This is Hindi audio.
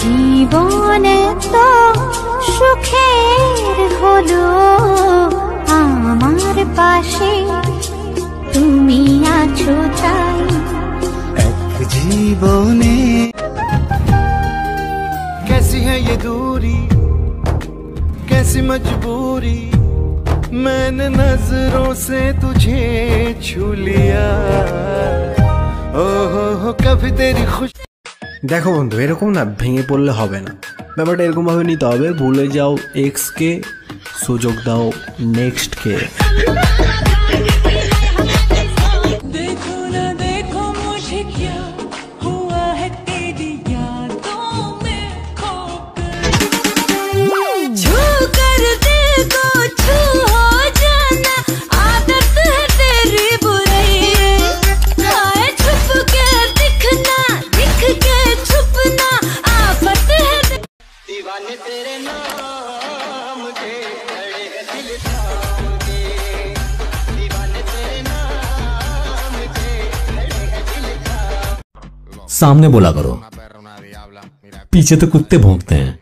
জীবনে তো সুখের হলো আমার পাশে তুমি আছো তাই এক জীবনে कैसी है ये दूरी कैसी मजबूरी मैंने नजरों से तुझे छू लिया ओ हो हो कभी तेरी खुश দেখো বন্ধু, এরকম না, ভেঙে পড়লে হবে না। ব্যাপারটা এরকমভাবে নিতে হবে, ভুলে যাও এক্সকে সুযোগ দাও নেক্সটকে सामने बोला करो। पीछे तो कुत्ते भोंगते हैं।